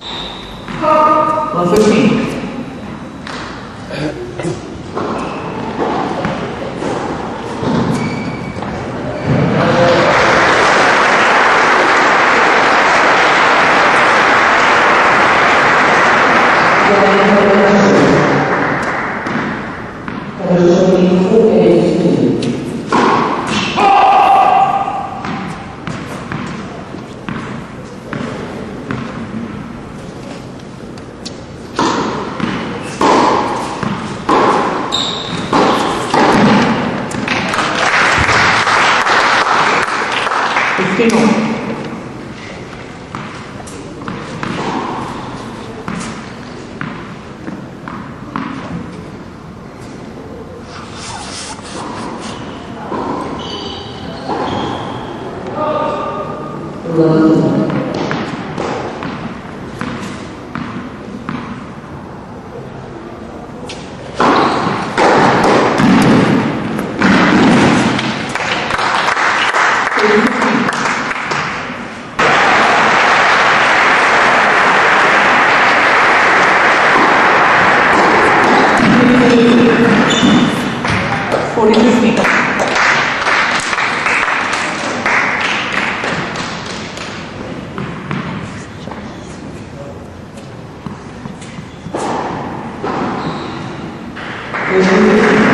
好，老师 cái nồi Forty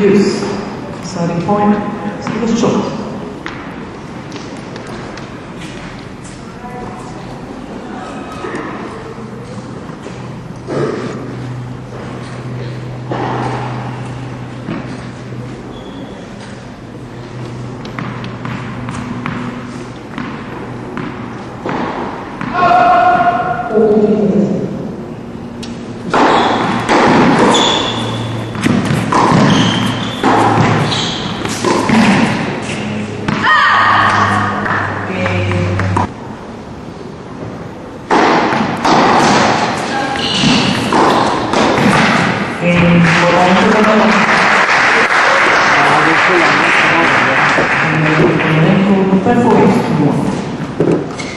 Use. Deciding point. It was short. And oh. Thank you.